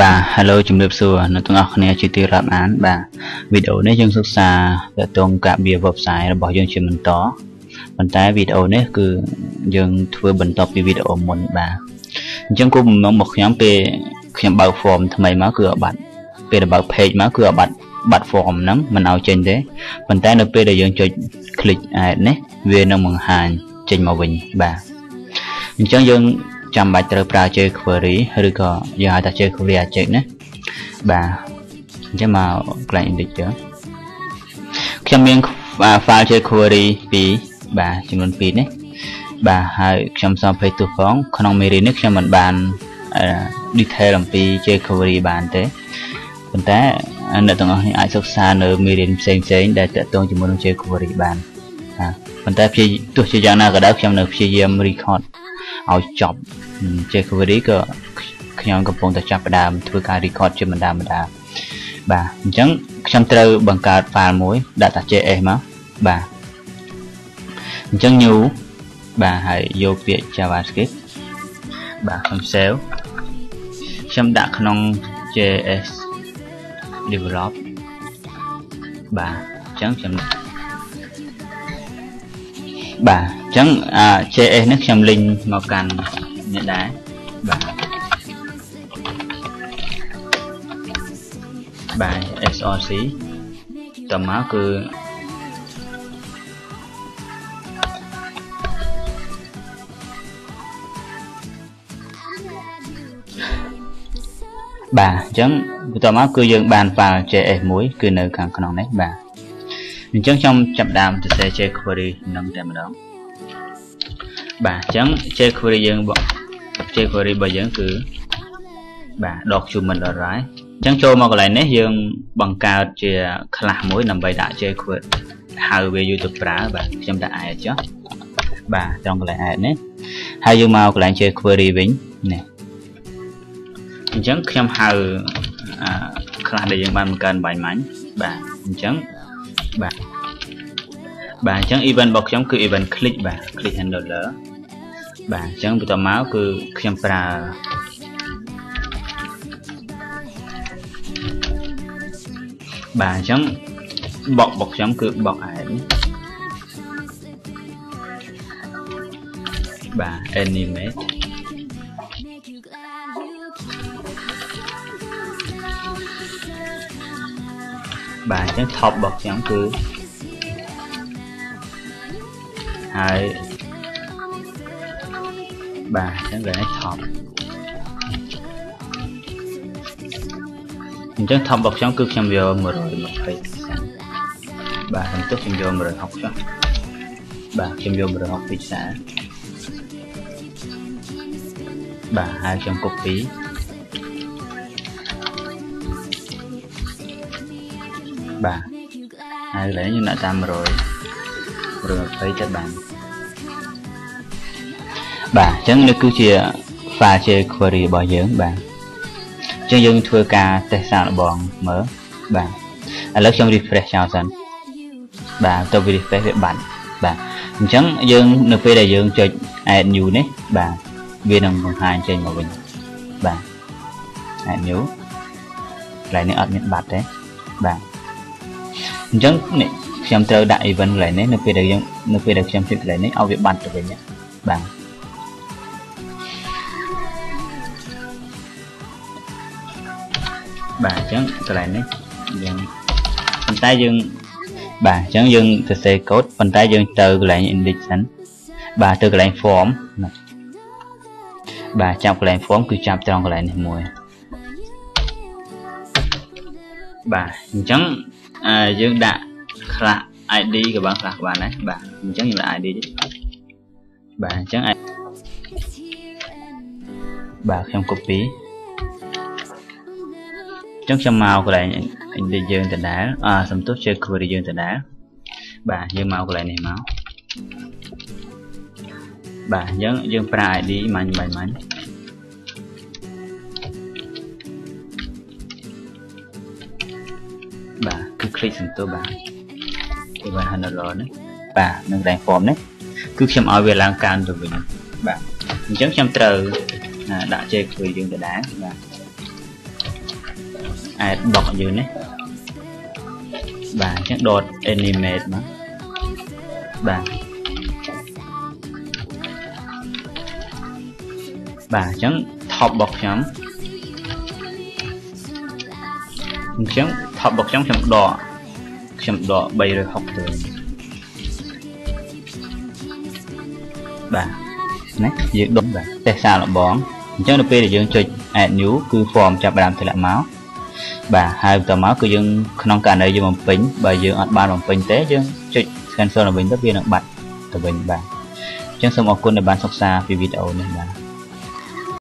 បាទ Hello ជំរាបសួរអ្នកទាំងអស់គ្នាជាទីរាប់អាន បាទវីដេអូនេះយើងសិក្សាទាក់ទងការបៀ website របស់យើងជាបន្តប៉ុន្តែវីដេអូនេះគឺយើងធ្វើបន្តពីវីដេអូមុនបាទអញ្ចឹងគោលបំណងរបស់ខ្ញុំពេលខ្ញុំបើក form ថ្មីមកគឺអបាត់ពេលបើក page មកគឺអបាត់បាត់ form ហ្នឹងមិនឲ្យចេញទេប៉ុន្តែនៅពេលដែលយើងចុច click add នេះវានឹងបង្ហាញចេញមកវិញបាទអញ្ចឹងយើង ចាំបាច់ត្រូវប្រើ jQuery ឬក៏យើងហៅថា jQuery Ajax ណាបាទអញ្ចឹងមកកន្លែង index យើងខ្ញុំមាន file jQuery 2បាទចំនួន2នេះបាទហើយខ្ញុំសូមភ័យទោសផងក្នុងមេរៀននេះខ្ញុំមិនបាន detail អំពី jQuery បានទេប៉ុន្តែអ្នកទាំងអស់នេះអាចសិក្សានៅមេរៀនផ្សេងផ្សេងដែលទាក់ទងជាមួយនឹង jQuery បានបាទប៉ុន្តែទោះជាយ៉ាងណាក៏ដោយខ្ញុំនៅព្យាយាម record ឲ្យចប់ jQuery ក៏ខ្ញុំកំពុងតែចាប់ផ្ដើមធ្វើការ record ជាបណ្ដាបណ្ដាបាទអញ្ចឹងខ្ញុំត្រូវបង្កើត file មួយដាក់តា JS មកបាទអញ្ចឹង new បាទហើយយកពាក្យ JavaScript បាទខ្ញុំ save ខ្ញុំដាក់ក្នុង JS develop បាទអញ្ចឹងខ្ញុំបាទ chẳng à che nước trăm linh màu càn nhận đá. Bà. Bà SOC tầm máu cứ. Bà, chấm. Tầm máu cứ dương bàn và trẻ muối, cứ nơi càng còn nét, bà. Mình chấm trong chậm đàm thì sẽ chơi query nâng tay mà đó បាទអញ្ចឹងខ្ញុំចាប់ដើមសរសេរ jQuery នឹងតែម្ដងបាទអញ្ចឹង jQuery យើង jQuery របស់យើងគឺបាទ document array អញ្ចឹងចូលមកកន្លែងនេះយើងបង្កើតជា class មួយដើម្បីដាក់ jQuery ហៅវាយូរទៅប្រើបាទខ្ញុំដាក់ add ចុះបាទត្រង់កន្លែង add នេះហើយយើងមកកន្លែង jQuery វិញនេះអញ្ចឹងខ្ញុំហៅអា class ដែលយើងបានបង្កើតបាញ់មាញ់បាទអញ្ចឹងបាទបាទអញ្ចឹង event របស់ខ្ញុំគឺ event click បាទ click handler បាទអញ្ចឹងបន្តមកគឺខ្ញុំប្រើបាទអញ្ចឹងបករបស់ខ្ញុំគឺបកឯងបាទ animate បាទអញ្ចឹង top របស់ខ្ញុំគឺហើយ បាទអញ្ចឹងវានេះ top អញ្ចឹង top របស់ខ្ញុំគឺខ្ញុំយក120បាទខ្ញុំទុកខ្ញុំយក160ចុះបាទខ្ញុំយក160ពិសាបាទហើយខ្ញុំ copy បាទហើយកន្លែងខ្ញុំដាក់តាម100 120ចិត្តបាន បាទអញ្ចឹងនេះគឺជា file jQuery របស់យើងបាទអញ្ចឹងយើងធ្វើការតេស្តសាកល្បងមើលបាទឥឡូវខ្ញុំ refresh ចោលសិនបាទទៅ refresh វាបាត់បាទអញ្ចឹងយើងនៅពេលដែលយើងចុច add new នេះបាទវានឹងបង្ហាញចេញមកវិញបាទ add new កន្លែងនេះអត់មានបាត់ទេបាទអញ្ចឹងនេះខ្ញុំត្រូវដាក់ event កន្លែងនេះនៅពេលដែលយើងនៅពេលដែលខ្ញុំចុចកន្លែងនេះឲ្យវាបាត់ទៅវិញបាទ bà chấm slash nét dương phần tay dương. Bà chấm dương từ xe code phần tay dương từ lại anh địch sẵn, bà từ lại form bà chạm lại form cứ chạm trong lại này mùi. Bà chấm à, dương đã là ID của bạn là của bạn đấy. Bà mình chấm là ID chứ. Bà chấm ID bà không copy. ចឹងខ្ញុំមកកន្លែងដែលយើងដដែលអាសំទុះជា query យើងដដែលបាទយើងមកកន្លែងនេះមកបាទអញ្ចឹងយើងប្រើ ID មាញ់បាញ់មាញ់បាទគឺ click សំទុះបាទគេបាន handler នេះបាទនឹងកន្លែង form នេះគឺខ្ញុំឲ្យវាឡើងកើនទៅវិញបាទអញ្ចឹងខ្ញុំត្រូវដាក់ jQuery យើងដដែលបាទ add block យើងនេះបាទអញ្ចឹង dot animate មកបាទបាទអញ្ចឹង top របស់ខ្ញុំអញ្ចឹង top របស់ខ្ញុំខ្ញុំដកខ្ញុំដក360ទៅបាទណាយើងដុំបាទតេស្តសាកល្បងអញ្ចឹងនៅពេលដែលយើងចុច add new គឺ form ចាប់ផ្ដើមធ្លាក់មក បាទហើយបន្តមកគឺយើងក្នុងករណីយើងបំពេញបើយើងអត់បានបំពេញទេយើងចុច cancel ទៅវិញទៅវានឹងបាត់ទៅវិញបាទអញ្ចឹងសូមអរគុណដែលបានសិក្សាពីវីដេអូនេះបាទ